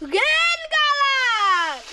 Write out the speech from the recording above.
Gel galak.